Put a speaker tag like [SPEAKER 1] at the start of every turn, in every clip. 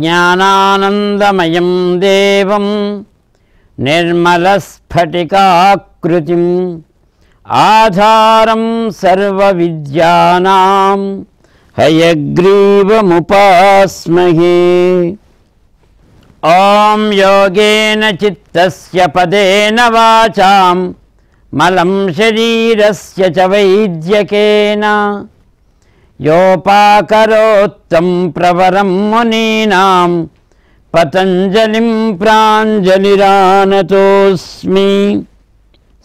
[SPEAKER 1] ज्ञानानन्दमयं देवं निर्मलस्फटिकाकृतिम् आधारं सर्वविद्यानां हयग्रीवमुपास्महे। ॐ योगेन चित्तस्य पदेन वाचां मलं शरीरस्य च वैद्यकेन। యోపాకరోత్తం ప్రవరం మునీనాం పతంజలిం ప్రాంజలిరానతోస్మి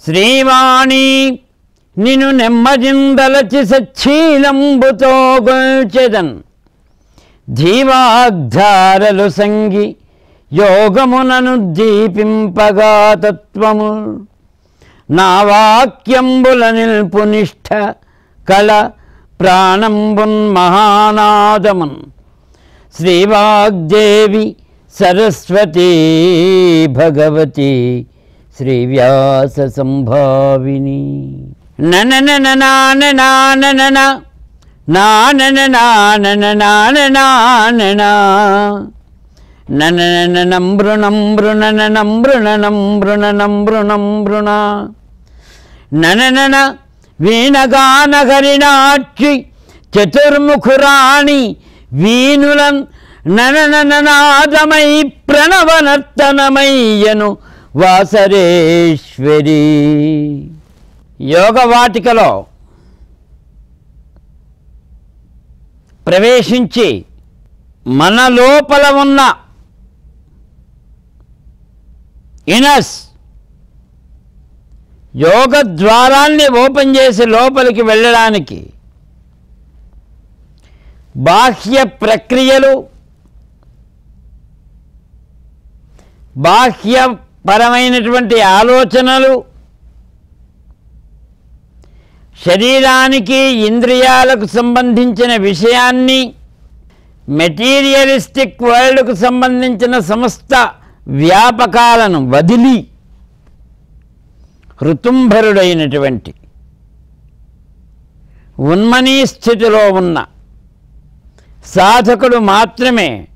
[SPEAKER 1] శ్రీవాణి నిను నెమ్మజిందలచి సచ్చీలంబుతో గొల్చెదన్ ధీవాగ్ధారలు సంగి యోగమునను దీపింపగా తత్వము నా వాక్యంబుల నిల్పునిష్ట కళ ప్రాణంబున్ మహానాదమున్ శ్రీవాగ్దేవి సరస్వతి భగవతి శ్రీవ్యాస సంభావిని నన నృణంబృణంబృణనంబృణనంబృణనంబృణనంబృణ నననన వీణగానహరిణాక్షి చతుర్ముఖురాణి వీణులం ననననాదమై ప్రణవనర్తనమయ్యను వాసరేశ్వరి. యోగవాటికలో ప్రవేశించి మన లోపల ఉన్న ఇనస్ యోగ ద్వారాన్ని ఓపెన్ చేసి లోపలికి వెళ్ళడానికి బాహ్య ప్రక్రియలు బాహ్యపరమైనటువంటి ఆలోచనలు శరీరానికి ఇంద్రియాలకు సంబంధించిన విషయాన్ని మెటీరియలిస్టిక్ వరల్డ్కు సంబంధించిన సమస్త వ్యాపకాలను వదిలి ఋతుంభరుడైనటువంటి ఉన్మనీ స్థితిలో ఉన్న సాధకుడు మాత్రమే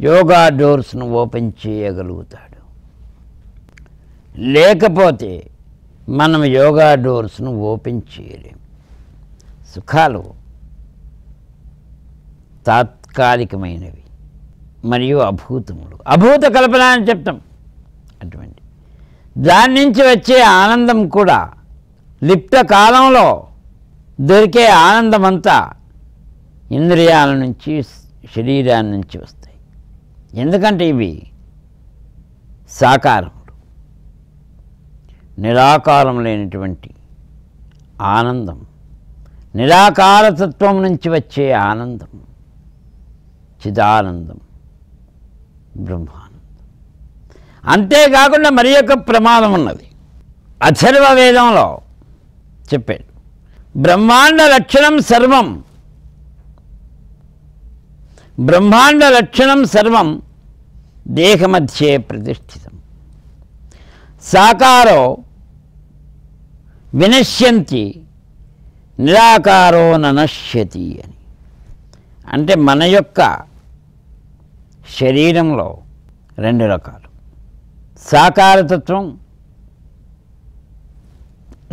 [SPEAKER 1] యోగా డోర్స్ను ఓపెన్ చేయగలుగుతాడు. లేకపోతే మనం యోగా డోర్స్ను ఓపెన్ చేయలేం. సుఖాలు తాత్కాలికమైనవి మరియు అభూతములు. అభూత కల్పన అని చెప్తాం. అటువంటి దాని నుంచి వచ్చే ఆనందం కూడా లిప్త కాలంలో దొరికే ఆనందం అంతా ఇంద్రియాల నుంచి శరీరాల నుంచి వస్తాయి. ఎందుకంటే ఇవి సాకారములు. నిరాకారం లేనటువంటి ఆనందం నిరాకారతత్వం నుంచి వచ్చే ఆనందం చిదానందం బ్రహ్మ. అంతేకాకుండా మరి యొక్క ప్రమాదం ఉన్నది. అథర్వ వేదంలో చెప్పాడు. బ్రహ్మాండ లక్షణం సర్వం. బ్రహ్మాండ లక్షణం సర్వం దేహమధ్యే ప్రతిష్ఠితం. సాకారో వినశ్యంతి నిరాకారో ననశ్యతి అని. అంటే మన యొక్క శరీరంలో రెండు రకాలు. సాకారతత్వం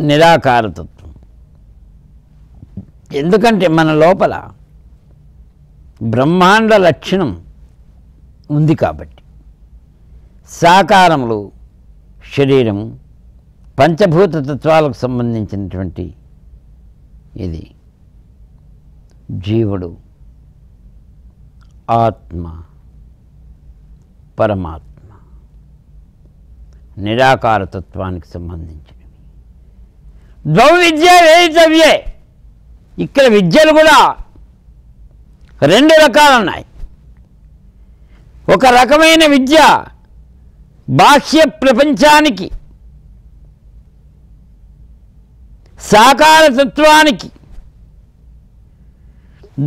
[SPEAKER 1] నిరాకారతత్వం. ఎందుకంటే మన లోపల బ్రహ్మాండ లక్షణం ఉంది కాబట్టి. సాకారములు శరీరము పంచభూత తత్వాలకు సంబంధించినటువంటి ఇది జీవుడు ఆత్మ పరమాత్మ. నిరాకారతత్వానికి సంబంధించినవి. ద్వౌ విద్య వేయితవ్యే ఇక్కడ విద్యలు కూడా రెండు రకాలు ఉన్నాయి. ఒక రకమైన విద్య బాహ్య ప్రపంచానికి సాకారతత్వానికి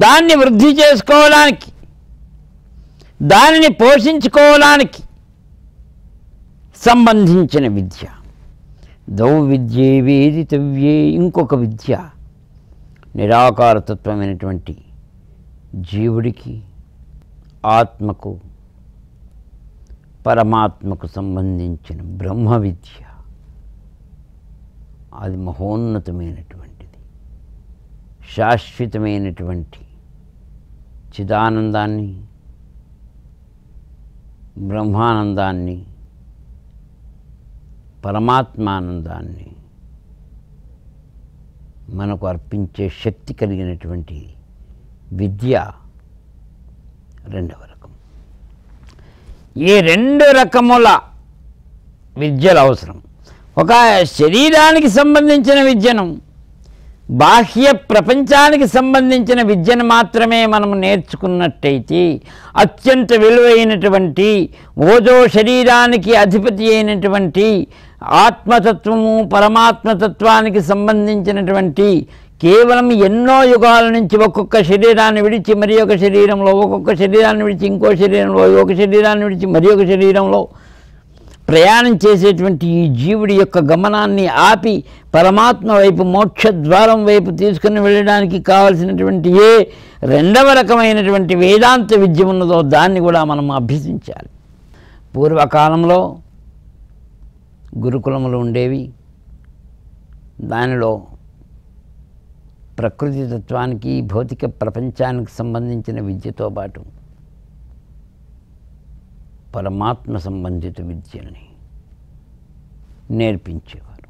[SPEAKER 1] దాన్ని వృద్ధి చేసుకోవడానికి దానిని పోషించుకోవడానికి సంబంధించిన విద్య. దౌ విద్యే వేదితవ్యే ఇంకొక విద్య. నిరాకారతత్వమైనటువంటి జీవుడికి ఆత్మకు పరమాత్మకు సంబంధించిన బ్రహ్మ విద్య. అది మహోన్నతమైనటువంటిది. శాశ్వతమైనటువంటి చిదానందాన్ని బ్రహ్మానందాన్ని పరమాత్మానందాన్ని మనకు అర్పించే శక్తి కలిగినటువంటి విద్య రెండవ రకం. ఈ రెండు రకముల విద్యలు అవసరం. ఒక శరీరానికి సంబంధించిన విద్యను బాహ్య ప్రపంచానికి సంబంధించిన విద్యను మాత్రమే మనము నేర్చుకున్నట్టయితే అత్యంత విలువైనటువంటి ఓజో శరీరానికి అధిపతి అయినటువంటి ఆత్మతత్వము పరమాత్మతత్వానికి సంబంధించినటువంటి కేవలం ఎన్నో యుగాల నుంచి ఒక్కొక్క శరీరాన్ని విడిచి మరి ఒక శరీరంలో ఒక్కొక్క శరీరాన్ని విడిచి ఇంకో శరీరంలో ఒక శరీరాన్ని విడిచి మరి ఒక శరీరంలో ప్రయాణం చేసేటువంటి ఈ జీవుడి యొక్క గమనాన్ని ఆపి పరమాత్మ వైపు మోక్ష ద్వారం వైపు తీసుకుని వెళ్ళడానికి కావలసినటువంటి ఏ రెండవ రకమైనటువంటి వేదాంత విద్య ఉన్నదో దాన్ని కూడా మనం అభ్యసించాలి. పూర్వకాలంలో గురుకులములు ఉండేవి. దానిలో ప్రకృతి తత్వానికి భౌతిక ప్రపంచానికి సంబంధించిన విద్యతో పాటు పరమాత్మ సంబంధిత విద్యల్ని నేర్పించేవారు.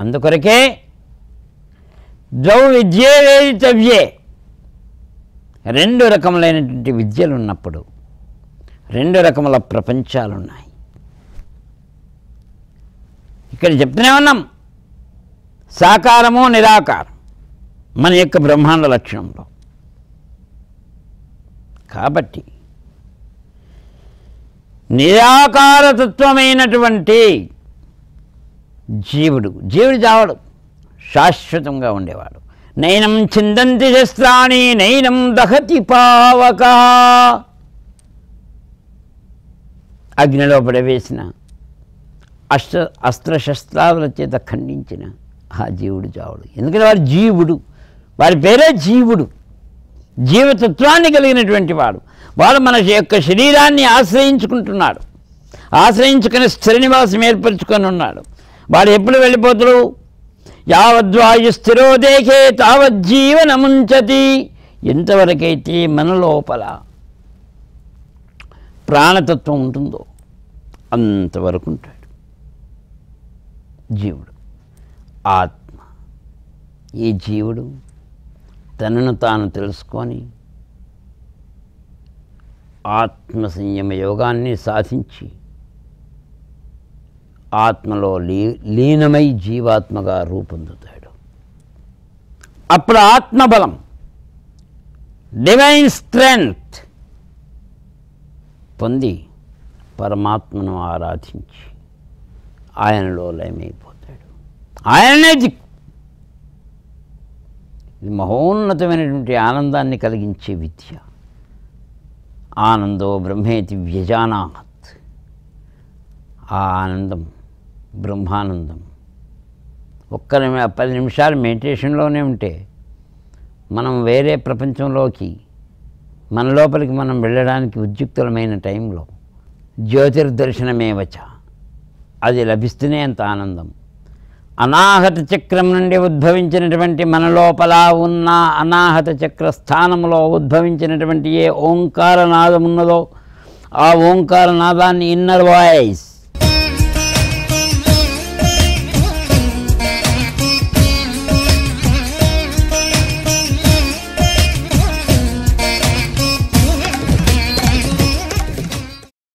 [SPEAKER 1] అందుకొరకే ద్వౌ విద్యే వేదితవ్యే రెండు రకములైనటువంటి విద్యలు ఉన్నప్పుడు రెండు రకముల ప్రపంచాలు ఉన్నాయి ఇక్కడ చెప్తూనే ఉన్నాం. సాకారము నిరాకారం మన యొక్క బ్రహ్మాండ లక్షణంలో. కాబట్టి నిరాకారతత్వమైనటువంటి జీవుడు జీవుడు చావడు శాశ్వతంగా ఉండేవాడు. నైనం చిందంతి శస్త్రాణి నైనం దహతి పావక. అగ్నిలో పడవేసిన అస్త్ర అస్త్రశస్త్రాల చేత ఖండించిన ఆ జీవుడు చావుడు ఎందుకంటే వారు జీవుడు. వారి పేరే జీవుడు. జీవతత్వాన్ని కలిగినటువంటి వాడు. వాడు మన యొక్క శరీరాన్ని ఆశ్రయించుకుంటున్నాడు. ఆశ్రయించుకుని స్థిరనివాసం ఏర్పరచుకొని ఉన్నాడు. వాడు ఎప్పుడు వెళ్ళిపోతాడు? యావద్వాయు స్థిరో దేహే తావజ్జీవనముంచతి ఎంతవరకైతే మన లోపల ప్రాణతత్వం ఉంటుందో అంతవరకు ఉంటాడు. జీవుడు. ఆత్మ. ఈ జీవుడు? తనను తాను తెలుసుకొని ఆత్మ సంయమ యోగాన్ని సాధించి ఆత్మలో లీ లీనమై జీవాత్మగా రూపొందుతాడు. అప్పుడు ఆత్మబలం డివైన్ స్ట్రెంగ్త్ పొంది పరమాత్మను ఆరాధించి ఆయనలో లయమైపోతాడు. ఆయననే దిక్కు. ఇది మహోన్నతమైనటువంటి ఆనందాన్ని కలిగించే విద్య. ఆనందో బ్రహ్మేతి వ్యజానాత్. ఆ ఆనందం బ్రహ్మానందం. ఒక్క నిమి- పది నిమిషాలు మెడిటేషన్లోనే ఉంటే మనం వేరే ప్రపంచంలోకి మన లోపలికి మనం వెళ్ళడానికి ఉద్యుక్తులమైన టైంలో జ్యోతిర్దర్శనమేవచ అది లభిస్తూనే అంత ఆనందం. అనాహత చక్రం నుండి ఉద్భవించినటువంటి మన లోపల ఉన్న అనాహత చక్ర స్థానంలో ఉద్భవించినటువంటి ఏ ఓంకార నాదం ఉన్నదో ఆ ఓంకార నాదాన్ని ఇన్నర్ వాయిస్